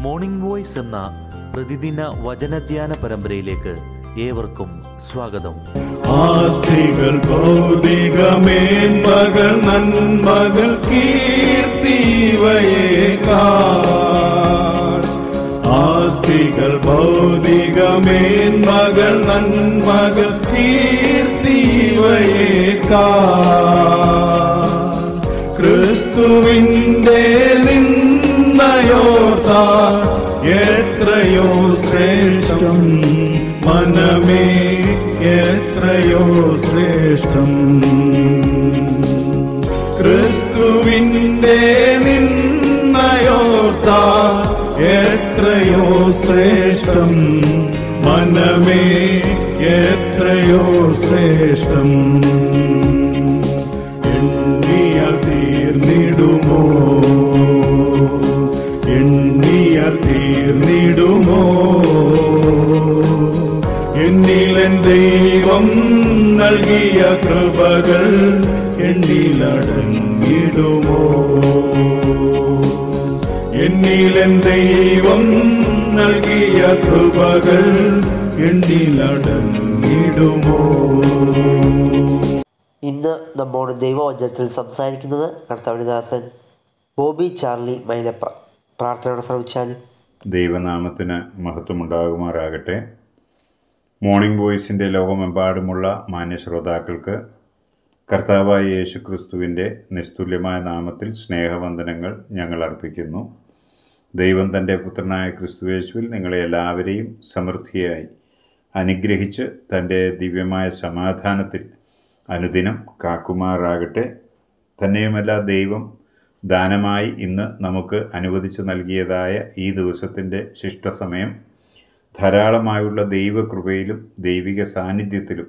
Morning voice എന്ന പ്രതിദിന വചനധ്യാന പരമ്പരയിലേക്ക് ഏവർക്കും സ്വാഗതം. ആസ്തികൾ ഭൗതികമേന്മകൾ നന്മകൾ കീർത്തിവയേക്കാൾ ആസ്തികൾ ഭൗതികമേന്മകൾ നന്മകൾ കീർത്തിവയേക്കാൾ ക്രിസ്തുവിന്റെ ശ്രേഷ്ഠം. മനമേ എത്രയോ ശ്രേഷ്ഠം. ക്രിസ്തുവിന്റെ നിന്നയോർത്ത എത്രയോ ശ്രേഷ്ഠം. മനമേ എത്രയോ ശ്രേഷ്ഠം. എണ്ണിയ തീർന്നിടുമോ തീർന്നിടുമോ? എന്നിലൻ ദൈവം നൽകിയ കൃപകൾ എന്നിലടങ്ങിടുമോ എന്നിലൻ ദൈവം നൽകിയ കൃപകൾ എന്നിലടങ്ങിടുമോ ഇന്ന് നമ്മോട് ദൈവവചനത്തിൽ സംസാരിക്കുന്നത് കർത്താവിദാസൻ ബോബി ചാർലി മൈലപ്ര. പ്രാർത്ഥനയോടെ ശ്രമിച്ചാൽ ദൈവനാമത്തിന് മഹത്വമുണ്ടാകുമാറാകട്ടെ. മോർണിംഗ് വോയിസിന്റെ ലോകമെമ്പാടുമുള്ള മാന്യ ശ്രോതാക്കൾക്ക് കർത്താവായ യേശു ക്രിസ്തുവിന്റെ നിസ്തുല്യമായ നാമത്തിൽ സ്നേഹവന്ദനങ്ങൾ ഞങ്ങൾ അർപ്പിക്കുന്നു. ദൈവം തന്റെ പുത്രനായ ക്രിസ്തുവേശുവിൽ നിങ്ങളെ എല്ലാവരെയും സമൃദ്ധിയായി അനുഗ്രഹിച്ച് തന്റെ ദിവ്യമായ സമാധാനത്തിൽ അനുദിനം കാക്കുമാറാകട്ടെ. തന്നെയുമല്ല ദൈവം ദാനമായി ഇന്ന് നമുക്ക് അനുവദിച്ചു നൽകിയതായ ഈ ദിവസത്തിന്റെ ശിഷ്ടസമയം ധാരാളമായുള്ള ദൈവകൃപയിലും ദൈവിക സാന്നിധ്യത്തിലും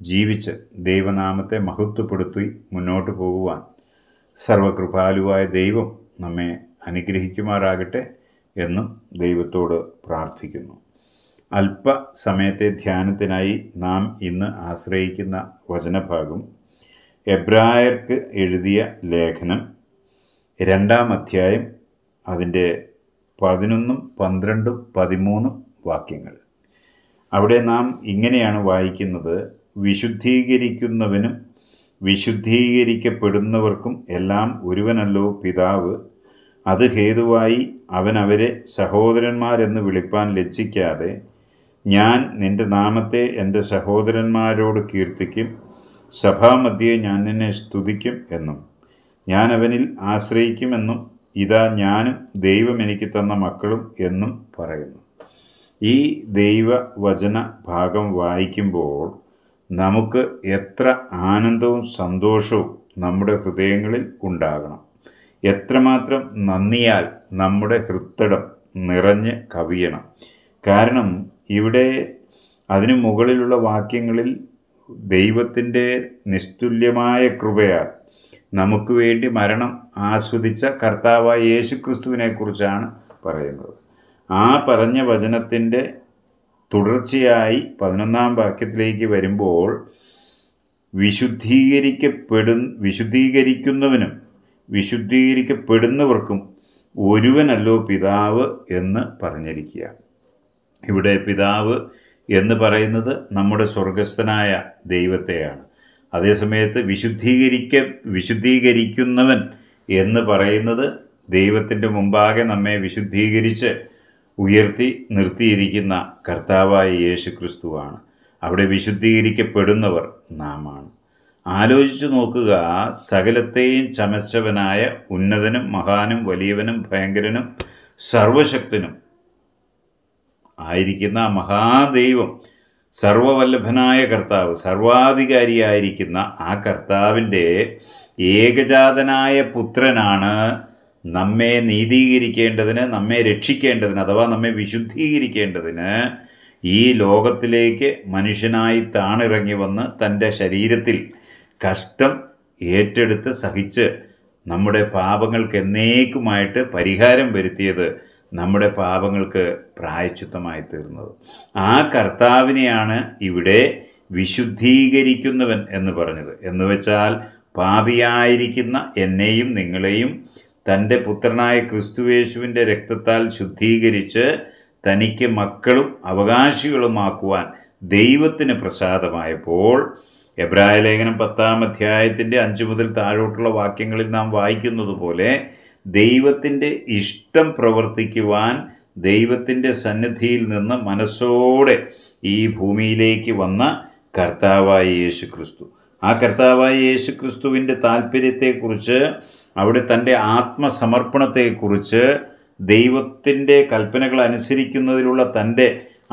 ജീവിച്ച് ദൈവനാമത്തെ മഹത്വപ്പെടുത്തി മുന്നോട്ട് പോകുവാൻ സർവകൃപാലുവായ ദൈവം നമ്മെ അനുഗ്രഹിക്കുമാറാകട്ടെ എന്നും ദൈവത്തോട് പ്രാർത്ഥിക്കുന്നു. അല്പസമയത്തെ ധ്യാനത്തിനായി നാം ഇന്ന് ആശ്രയിക്കുന്ന വചനഭാഗം എബ്രായർക്ക് എഴുതിയ ലേഖനം രണ്ടാം അധ്യായം അതിന്റെ പതിനൊന്നും പന്ത്രണ്ടും പതിമൂന്നും വാക്യങ്ങൾ. അവിടെ നാം ഇങ്ങനെയാണ് വായിക്കുന്നത്. വിശുദ്ധീകരിക്കുന്നവനും വിശുദ്ധീകരിക്കപ്പെടുന്നവർക്കും എല്ലാം ഒരുവനല്ലോ പിതാവ്. അത് ഹേതുവായി അവൻ അവരെ സഹോദരന്മാരെന്ന് വിളിപ്പാൻ ലജ്ജിക്കാതെ ഞാൻ നിന്റെ നാമത്തെ എന്റെ സഹോദരന്മാരോട് കീർത്തിക്കും സഭാമധ്യേ ഞാൻ നിന്നെ സ്തുതിക്കും എന്നും. ഞാൻ അവനിൽ ആശ്രയിക്കുമെന്നും ഇതാ ഞാനും ദൈവം എനിക്ക് തന്ന മക്കളും എന്നും പറയുന്നു. ഈ ദൈവവചന ഭാഗം വായിക്കുമ്പോൾ നമുക്ക് എത്ര ആനന്ദവും സന്തോഷവും നമ്മുടെ ഹൃദയങ്ങളിൽ ഉണ്ടാകണം. എത്രമാത്രം നന്ദിയാൽ നമ്മുടെ ഹൃത്തടം നിറഞ്ഞ് കവിയണം. കാരണം ഇവിടെ അതിനു മുകളിലുള്ള വാക്യങ്ങളിൽ ദൈവത്തിന്റെ നിസ്തുല്യമായ കൃപയാൽ നമുക്ക് വേണ്ടി മരണം ആസ്വദിച്ച കർത്താവായ യേശുക്രിസ്തുവിനെക്കുറിച്ചാണ് പറയുന്നത്. ആ പറഞ്ഞ വചനത്തിന്റെ തുടർച്ചയായി പതിനൊന്നാം വാക്യത്തിലേക്ക് വരുമ്പോൾ വിശുദ്ധീകരിക്കപ്പെടു വിശുദ്ധീകരിക്കുന്നവനും വിശുദ്ധീകരിക്കപ്പെടുന്നവർക്കും ഒരുവനല്ലോ പിതാവ് എന്ന് പറഞ്ഞിരിക്കുക ഇവിടെ പിതാവ് എന്ന് പറയുന്നത് നമ്മുടെ സ്വർഗസ്ഥനായ ദൈവത്തെയാണ്. അതേസമയത്ത് വിശുദ്ധീകരിക്ക വിശുദ്ധീകരിക്കുന്നവൻ എന്ന് പറയുന്നത് ദൈവത്തിന്റെ മുമ്പാകെ നമ്മെ വിശുദ്ധീകരിച്ച് ഉയർത്തി നിർത്തിയിരിക്കുന്ന കർത്താവായ യേശു ക്രിസ്തുവാണ് അവിടെ വിശുദ്ധീകരിക്കപ്പെടുന്നവർ നാമാണ്. ആലോചിച്ചു നോക്കുക സകലത്തെയും ചമച്ചവനായ ഉന്നതനും മഹാനും വലിയവനും ഭയങ്കരനും സർവശക്തനും ആയിരിക്കുന്ന മഹാദൈവം സർവവല്ലഭനായ കർത്താവ് സർവാധികാരിയായിരിക്കുന്ന ആ കർത്താവിന്റെ ഏകജാതനായ പുത്രനാണ് നമ്മെ നീതീകരിക്കേണ്ടതിന് നമ്മെ രക്ഷിക്കേണ്ടതിന് അഥവാ നമ്മെ വിശുദ്ധീകരിക്കേണ്ടതിന് ഈ ലോകത്തിലേക്ക് മനുഷ്യനായി താണിറങ്ങി വന്ന് തന്റെ ശരീരത്തിൽ കഷ്ടം ഏറ്റെടുത്ത് സഹിച്ച് നമ്മുടെ പാപങ്ങൾക്ക് എന്നേക്കുമായിട്ട് പരിഹാരം വരുത്തിയത് നമ്മുടെ പാപങ്ങൾക്ക് പ്രായച്ചിത്തമായി തീർന്നത്. ആ കർത്താവിനെയാണ് ഇവിടെ വിശുദ്ധീകരിക്കുന്നവൻ എന്ന് പറഞ്ഞത്. എന്ന് വെച്ചാൽ പാപിയായിരിക്കുന്ന എന്നെയും നിങ്ങളെയും തന്റെ പുത്രനായ ക്രിസ്തുവേശുവിന്റെ രക്തത്താൽ ശുദ്ധീകരിച്ച് തനിക്ക് മക്കളും അവകാശികളുമാക്കുവാൻ ദൈവത്തിന് പ്രസാദമായപ്പോൾ എബ്രായ ലേഖനം പത്താം അധ്യായത്തിന്റെ അഞ്ച് മുതൽ താഴോട്ടുള്ള വാക്യങ്ങളിൽ നാം വായിക്കുന്നത് പോലെ ദൈവത്തിന്റെ ഇഷ്ടം പ്രവർത്തിക്കുവാൻ ദൈവത്തിന്റെ സന്നിധിയിൽ നിന്ന് മനസ്സോടെ ഈ ഭൂമിയിലേക്ക് വന്ന കർത്താവായ യേശു ക്രിസ്തു ആ കർത്താവായ യേശു ക്രിസ്തുവിന്റെ താല്പര്യത്തെക്കുറിച്ച് അവിടെ തന്റെ ആത്മസമർപ്പണത്തെക്കുറിച്ച് ദൈവത്തിന്റെ കൽപ്പനകൾ അനുസരിക്കുന്നതിലുള്ള തന്റെ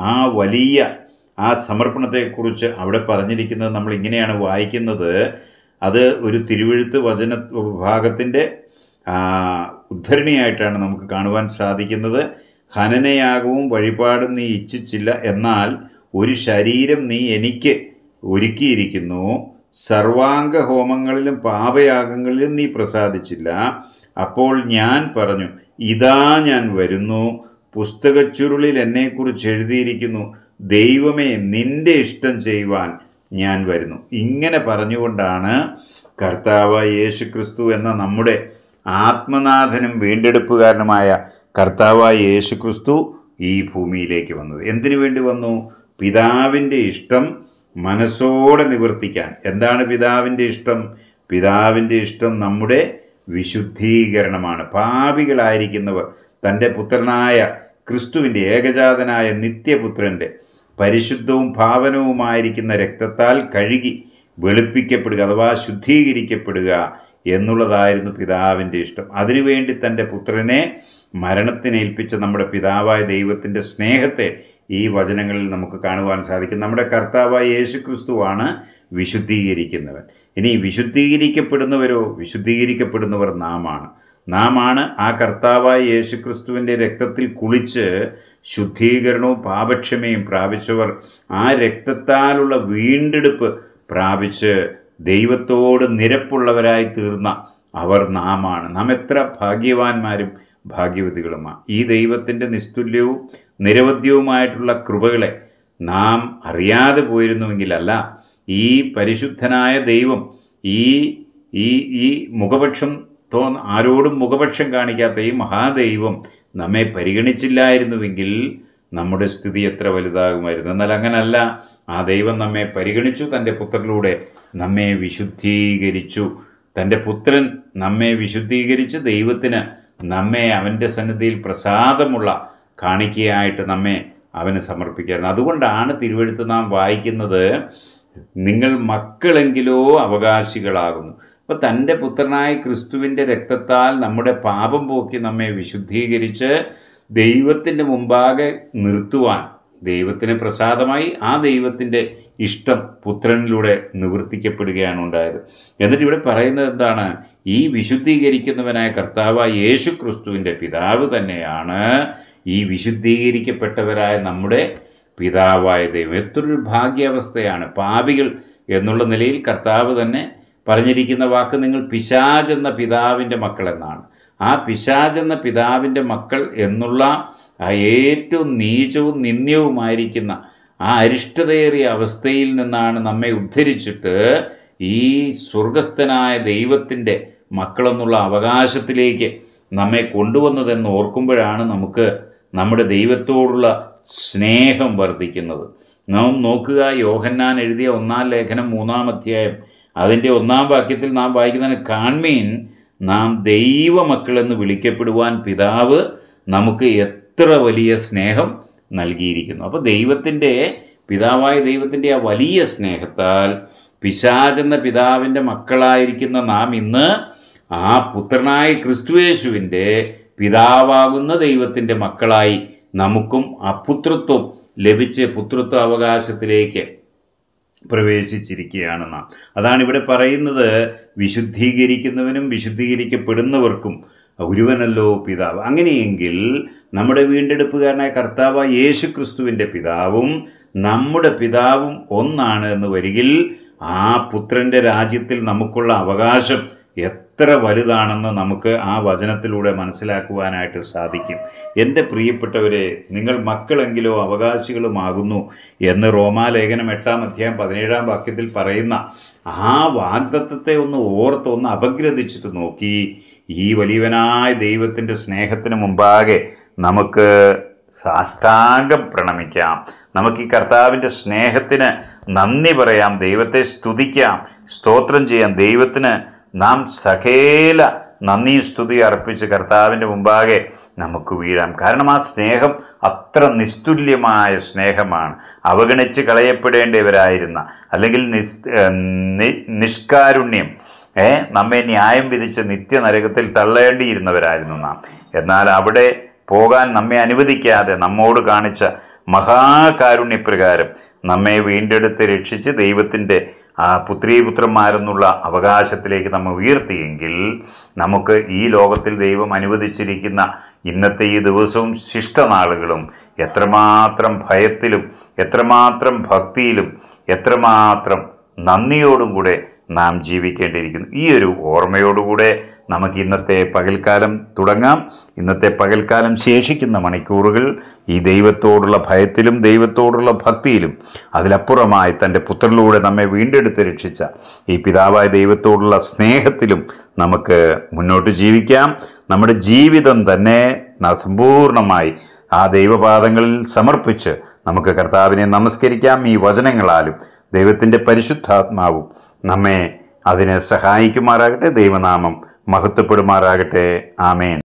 ആ വലിയ ആ സമർപ്പണത്തെക്കുറിച്ച് അവിടെ പറഞ്ഞിരിക്കുന്നത് നമ്മൾ ഇങ്ങനെയാണ് വായിക്കുന്നത്. അത് ഒരു തിരുവഴുത്ത് വചന ഭാഗത്തിന്റെ ഉദ്ധരണിയായിട്ടാണ് നമുക്ക് കാണുവാൻ സാധിക്കുന്നത്. ഹനനയാകവും വഴിപാടും നീ ഇച്ഛിച്ചില്ല. എന്നാൽ ഒരു ശരീരം നീ എനിക്ക് ഒരുക്കിയിരിക്കുന്നു. സർവാംഗ ഹോമങ്ങളിലും പാപയാഗങ്ങളിലും നീ പ്രസാദിച്ചില്ല. അപ്പോൾ ഞാൻ പറഞ്ഞു ഇതാ ഞാൻ വരുന്നു. പുസ്തകച്ചുരുളിൽ എന്നെക്കുറിച്ച് എഴുതിയിരിക്കുന്നു. ദൈവമേ നിന്റെ ഇഷ്ടം ചെയ്യുവാൻ ഞാൻ വരുന്നു. ഇങ്ങനെ പറഞ്ഞുകൊണ്ടാണ് കർത്താവ് യേശു എന്ന നമ്മുടെ ആത്മനാഥനും വീണ്ടെടുപ്പുകാരനുമായ കർത്താവായ യേശുക്രിസ്തു ഈ ഭൂമിയിലേക്ക് വന്നത്. എന്തിനു വേണ്ടി വന്നു? പിതാവിന്റെ ഇഷ്ടം മനസ്സോടെ നിവർത്തിക്കാൻ. എന്താണ് പിതാവിന്റെ ഇഷ്ടം? പിതാവിന്റെ ഇഷ്ടം നമ്മുടെ വിശുദ്ധീകരണമാണ്. പാപികളായിരിക്കുന്നവർ തന്റെ പുത്രനായ ക്രിസ്തുവിന്റെ ഏകജാതനായ നിത്യപുത്രന്റെ പരിശുദ്ധവും ഭാവനവുമായിരിക്കുന്ന രക്തത്താൽ കഴുകി വെളുപ്പിക്കപ്പെടുക അഥവാ ശുദ്ധീകരിക്കപ്പെടുക എന്നുള്ളതായിരുന്നു പിതാവിന്റെ ഇഷ്ടം. അതിനുവേണ്ടി തന്റെ പുത്രനെ മരണത്തിനേൽപ്പിച്ച നമ്മുടെ പിതാവായ ദൈവത്തിന്റെ സ്നേഹത്തെ ഈ വചനങ്ങളിൽ നമുക്ക് കാണുവാൻ സാധിക്കും. നമ്മുടെ കർത്താവായ യേശു ക്രിസ്തുവാണ് വിശുദ്ധീകരിക്കുന്നവൻ. ഇനി വിശുദ്ധീകരിക്കപ്പെടുന്നവരോ വിശുദ്ധീകരിക്കപ്പെടുന്നവർ നാമാണ്. നാമാണ് ആ കർത്താവായ യേശു ക്രിസ്തുവിന്റെ രക്തത്തിൽ കുളിച്ച് ശുദ്ധീകരണവും പാപക്ഷമയും പ്രാപിച്ചവർ ആ രക്തത്താലുള്ള വീണ്ടെടുപ്പ് പ്രാപിച്ച് ദൈവത്തോട് നിരപ്പുള്ളവരായി തീർന്ന അവർ നാമാണ്. നാം എത്ര ഭാഗ്യവാന്മാരും ഭാഗ്യവതികളുമാണ് ഈ ദൈവത്തിന്റെ നിസ്തുല്യവും നിരവധ്യവുമായിട്ടുള്ള കൃപകളെ നാം അറിയാതെ പോയിരുന്നുവെങ്കിലല്ല ഈ പരിശുദ്ധനായ ദൈവം ഈ ഈ ഈ മുഖപക്ഷം തോ ആരോടും മുഖപക്ഷം കാണിക്കാത്ത ഈ മഹാദൈവം നമ്മെ പരിഗണിച്ചില്ലായിരുന്നുവെങ്കിൽ നമ്മുടെ സ്ഥിതി എത്ര വലുതാകുമായിരുന്നു. എന്നാൽ അങ്ങനല്ല. ആ ദൈവം നമ്മെ പരിഗണിച്ചു തന്റെ പുത്രനിലൂടെ നമ്മെ വിശുദ്ധീകരിച്ചു. തന്റെ പുത്രൻ നമ്മെ വിശുദ്ധീകരിച്ച് ദൈവത്തിന് നമ്മെ അവന്റെ സന്നിധിയിൽ പ്രസാദമുള്ള കാണിക്കയായിട്ട് നമ്മെ അവന് സമർപ്പിക്കുകയായിരുന്നു അതുകൊണ്ടാണ് തിരുവഴുത്ത് നാം വായിക്കുന്നത് നിങ്ങൾ മക്കളെങ്കിലോ അവകാശികളാകുന്നു. അപ്പോൾ തന്റെ പുത്രനായ ക്രിസ്തുവിന്റെ രക്തത്താൽ നമ്മുടെ പാപം പോക്കി നമ്മെ വിശുദ്ധീകരിച്ച് ദൈവത്തിന്റെ മുമ്പാകെ നിർത്തുവാൻ ദൈവത്തിന് പ്രസാദമായി ആ ദൈവത്തിന്റെ ഇഷ്ടം പുത്രനിലൂടെ നിവർത്തിക്കപ്പെടുകയാണ് ഉണ്ടായത്. എന്നിട്ട് ഇവിടെ പറയുന്നത് എന്താണ്? ഈ വിശുദ്ധീകരിക്കുന്നവനായ കർത്താവായ യേശു ക്രിസ്തുവിന്റെ പിതാവ് തന്നെയാണ് ഈ വിശുദ്ധീകരിക്കപ്പെട്ടവരായ നമ്മുടെ പിതാവായ ദൈവം. എത്രയൊരു ഭാഗ്യാവസ്ഥയാണ് പാപികൾ എന്നുള്ള നിലയിൽ കർത്താവ് തന്നെ പറഞ്ഞിരിക്കുന്ന വാക്ക് നിങ്ങൾ പിശാജ് എന്ന പിതാവിന്റെ മക്കൾ എന്നാണ് ആ പിശാജ് എന്ന പിതാവിന്റെ മക്കൾ എന്നുള്ള ആ ഏറ്റവും നീചവും നിന്ദ്യവുമായിരിക്കുന്ന ആ അരിഷ്ടതയേറിയ അവസ്ഥയിൽ നിന്നാണ് നമ്മെ ഉദ്ധരിച്ചിട്ട് ഈ സ്വർഗസ്ഥനായ ദൈവത്തിന്റെ മക്കളെന്നുള്ള അവകാശത്തിലേക്ക് നമ്മെ കൊണ്ടുവന്നതെന്ന് ഓർക്കുമ്പോഴാണ് നമുക്ക് നമ്മുടെ ദൈവത്തോടുള്ള സ്നേഹം വർദ്ധിക്കുന്നത്. നാം നോക്കുക യോഹന്നാൻ എഴുതിയ ഒന്നാം ലേഖനം മൂന്നാം അധ്യായം. അതിന്റെ ഒന്നാം വാക്യത്തിൽ നാം വായിക്കുന്നതിന് കാൺമീൻ നാം ദൈവമക്കളെന്ന് വിളിക്കപ്പെടുവാൻ പിതാവ് നമുക്ക് എത്ര വലിയ സ്നേഹം നൽകിയിരിക്കുന്നു. അപ്പോൾ ദൈവത്തിന്റെ പിതാവായ ദൈവത്തിന്റെ ആ വലിയ സ്നേഹത്താൽ പിശാചെന്ന പിതാവിന്റെ മക്കളായിരിക്കുന്ന നാം ഇന്ന് ആ പുത്രനായ ക്രിസ്തുയേശുവിന്റെ പിതാവാകുന്ന ദൈവത്തിന്റെ മക്കളായി നമുക്കും അപുത്രത്വം ലഭിച്ച് പുത്രത്വ അവകാശത്തിലേക്ക് പ്രവേശിച്ചിരിക്കുകയാണ് നാം. അതാണ് ഇവിടെ പറയുന്നത്. വിശുദ്ധീകരിക്കുന്നവനും വിശുദ്ധീകരിക്കപ്പെടുന്നവർക്കും ഒരുവനല്ലോ പിതാവ്. അങ്ങനെയെങ്കിൽ നമ്മുടെ വീണ്ടെടുപ്പുകാരനായ കർത്താവ് യേശു ക്രിസ്തുവിന്റെ പിതാവും നമ്മുടെ പിതാവും ഒന്നാണ് എന്ന് വരികിൽ ആ പുത്രന്റെ രാജ്യത്തിൽ നമുക്കുള്ള അവകാശം എത്ര വലുതാണെന്ന് നമുക്ക് ആ വചനത്തിലൂടെ മനസ്സിലാക്കുവാനായിട്ട് സാധിക്കും. എന്റെ പ്രിയപ്പെട്ടവരെ നിങ്ങൾ മക്കളെങ്കിലോ അവകാശികളുമാകുന്നു എന്ന് റോമാലേഖനം എട്ടാം അധ്യായം പതിനേഴാം വാക്യത്തിൽ പറയുന്ന ആ വാഗ്ദത്വത്തെ ഒന്ന് ഓർത്ത് ഒന്ന് അപഗ്രഥിച്ചിട്ട് നോക്കി. ഈ വലിയവനായ ദൈവത്തിന്റെ സ്നേഹത്തിന് മുമ്പാകെ നമുക്ക് സാഷ്ടാംഗം പ്രണമിക്കാം. നമുക്ക് ഈ കർത്താവിന്റെ സ്നേഹത്തിന് നന്ദി പറയാം. ദൈവത്തെ സ്തുതിക്കാം. സ്തോത്രം ചെയ്യാം. ദൈവത്തിന് നാം സകേല നന്ദി സ്തുതി അർപ്പിച്ച് കർത്താവിന്റെ മുമ്പാകെ നമുക്ക് വീഴാം. കാരണം ആ സ്നേഹം അത്ര നിസ്തുല്യമായ സ്നേഹമാണ്. അവഗണിച്ച് കളയപ്പെടേണ്ടവരായിരുന്ന അല്ലെങ്കിൽ നിഷ്കാരുണ്യം നമ്മെ ന്യായം വിധിച്ച് നിത്യനരകത്തിൽ തള്ളേണ്ടിയിരുന്നവരായിരുന്നു നാം. എന്നാൽ അവിടെ പോകാൻ നമ്മെ അനുവദിക്കാതെ നമ്മോട് കാണിച്ച മഹാകാരുണ്യപ്രകാരം നമ്മെ വീണ്ടെടുത്ത് രക്ഷിച്ച് ദൈവത്തിന്റെ ആ പുത്രീപുത്രന്മാരെന്നുള്ള അവകാശത്തിലേക്ക് നമ്മൾ ഉയർത്തിയെങ്കിൽ നമുക്ക് ഈ ലോകത്തിൽ ദൈവം അനുവദിച്ചിരിക്കുന്ന ഇന്നത്തെ ഈ ദിവസവും ശിഷ്ടനാളുകളും എത്രമാത്രം ഭയത്തിലും എത്രമാത്രം ഭക്തിയിലും എത്രമാത്രം നന്ദിയോടും കൂടെ നാം ജീവിക്കേണ്ടിയിരിക്കുന്നു. ഈ ഒരു ഓർമ്മയോടുകൂടെ നമുക്ക് ഇന്നത്തെ പകൽക്കാലം തുടങ്ങാം. ഇന്നത്തെ പകൽക്കാലം ശേഷിക്കുന്ന മണിക്കൂറുകൾ ഈ ദൈവത്തോടുള്ള ഭയത്തിലും ദൈവത്തോടുള്ള ഭക്തിയിലും അതിലപ്പുറമായി തന്റെ പുത്രനിലൂടെ നമ്മെ വീണ്ടെടുത്ത് രക്ഷിച്ച ഈ പിതാവായ ദൈവത്തോടുള്ള സ്നേഹത്തിലും നമുക്ക് മുന്നോട്ട് ജീവിക്കാം. നമ്മുടെ ജീവിതം തന്നെ സമ്പൂർണമായി ആ ദൈവപാദങ്ങളിൽ സമർപ്പിച്ച് നമുക്ക് കർത്താവിനെ നമസ്കരിക്കാം. ഈ വചനങ്ങളാലും ദൈവത്തിന്റെ പരിശുദ്ധാത്മാവും നമ്മെ അതിനെ സഹായിക്കുമാറാകട്ടെ ദൈവനാമം മഹത്വപ്പെടുമാറാകട്ടെ. ആമേൻ.